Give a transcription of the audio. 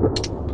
you.